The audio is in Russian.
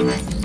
Пока.